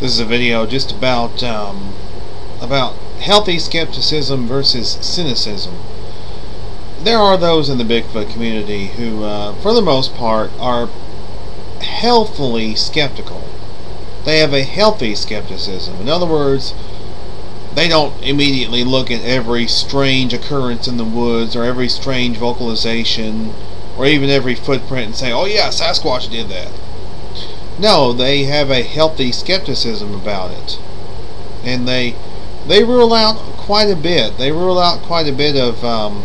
This is a video just about um, about healthy skepticism versus cynicism. There are those in the Bigfoot community who, uh, for the most part, are healthily skeptical. They have a healthy skepticism. In other words, they don't immediately look at every strange occurrence in the woods or every strange vocalization or even every footprint and say, oh yeah, Sasquatch did that. No, they have a healthy skepticism about it. And they they rule out quite a bit. They rule out quite a bit of um,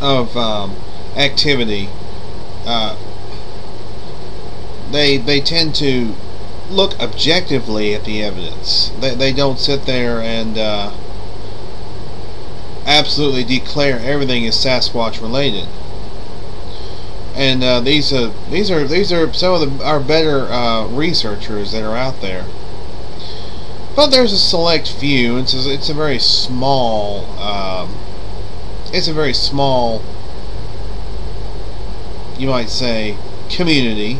of um, activity. Uh, they they tend to look objectively at the evidence. They they don't sit there and uh, absolutely declare everything is Sasquatch related and uh, these uh, these are these are some of the, our better uh, researchers that are out there. But there's a select few. It's a, it's a very small. Um, it's a very small. You might say community,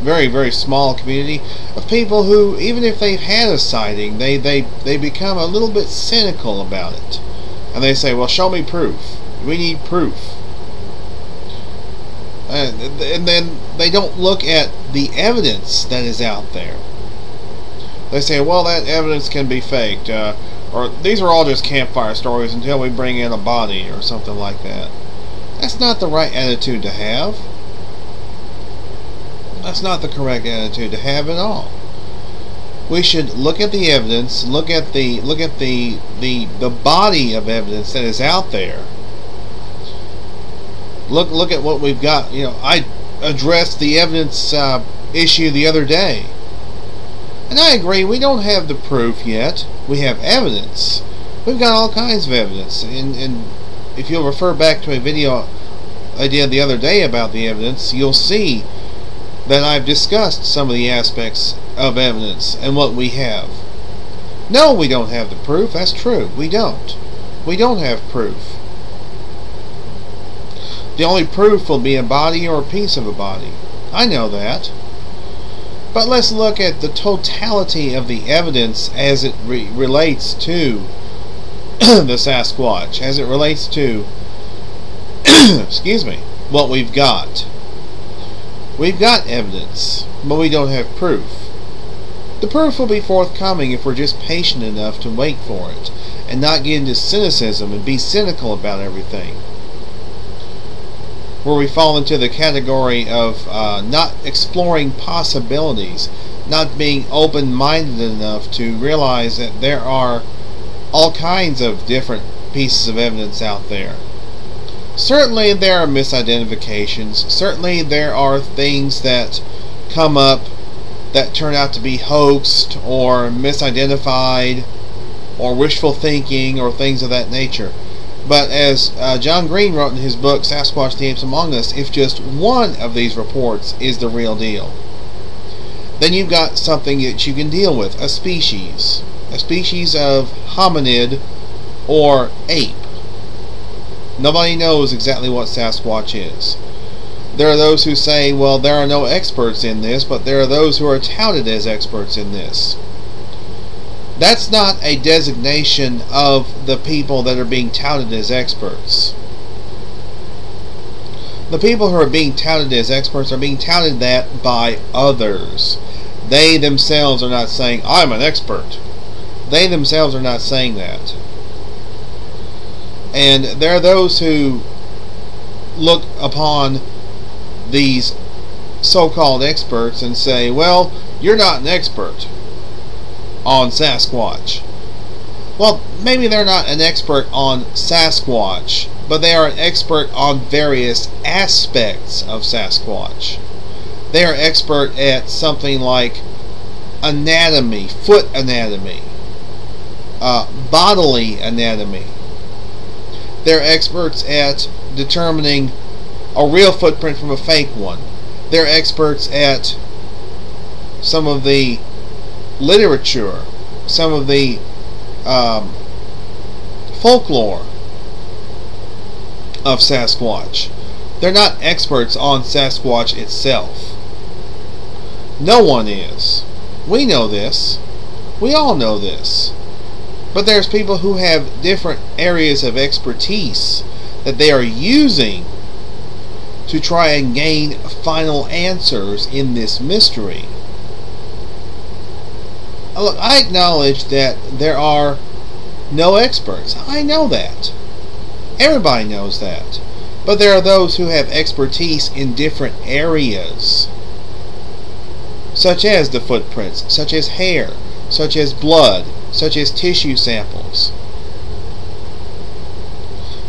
very very small community of people who, even if they've had a sighting, they they they become a little bit cynical about it, and they say, "Well, show me proof. We need proof." Uh, and then they don't look at the evidence that is out there. They say, well, that evidence can be faked, uh, or these are all just campfire stories until we bring in a body, or something like that. That's not the right attitude to have. That's not the correct attitude to have at all. We should look at the evidence, look at the look at the the the body of evidence that is out there look look at what we've got. You know, I addressed the evidence uh, issue the other day, and I agree. We don't have the proof yet. We have evidence. We've got all kinds of evidence, and, and if you'll refer back to a video I did the other day about the evidence, you'll see that I've discussed some of the aspects of evidence and what we have. No, we don't have the proof. That's true. We don't. We don't have proof. The only proof will be a body or a piece of a body. I know that. But let's look at the totality of the evidence as it re relates to the Sasquatch, as it relates to, excuse me, what we've got. We've got evidence, but we don't have proof. The proof will be forthcoming if we're just patient enough to wait for it and not get into cynicism and be cynical about everything where we fall into the category of uh, not exploring possibilities, not being open minded enough to realize that there are all kinds of different pieces of evidence out there. Certainly, there are misidentifications. Certainly, there are things that come up that turn out to be hoaxed or misidentified or wishful thinking or things of that nature. But as uh, John Green wrote in his book, Sasquatch the Apes Among Us, if just one of these reports is the real deal, then you've got something that you can deal with a species, a species of hominid or ape. Nobody knows exactly what Sasquatch is. There are those who say, well, there are no experts in this, but there are those who are touted as experts in this that's not a designation of the people that are being touted as experts. The people who are being touted as experts are being touted that by others. They themselves are not saying, I'm an expert. They themselves are not saying that. And there are those who look upon these so-called experts and say, well, you're not an expert on Sasquatch. Well, maybe they're not an expert on Sasquatch, but they are an expert on various aspects of Sasquatch. They are expert at something like anatomy, foot anatomy, uh, bodily anatomy. They're experts at determining a real footprint from a fake one. They're experts at some of the literature, some of the um, folklore of Sasquatch. They're not experts on Sasquatch itself. No one is. We know this. We all know this. But there's people who have different areas of expertise that they are using to try and gain final answers in this mystery. Look, I acknowledge that there are no experts. I know that. Everybody knows that. But there are those who have expertise in different areas, such as the footprints, such as hair, such as blood, such as tissue samples.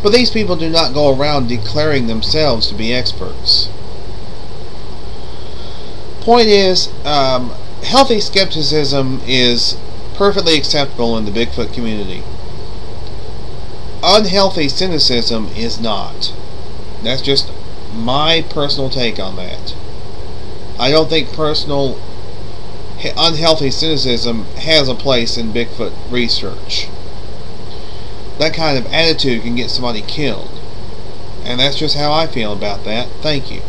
But these people do not go around declaring themselves to be experts. Point is, um, healthy skepticism is perfectly acceptable in the Bigfoot community. Unhealthy cynicism is not. That's just my personal take on that. I don't think personal unhealthy cynicism has a place in Bigfoot research. That kind of attitude can get somebody killed. And that's just how I feel about that. Thank you.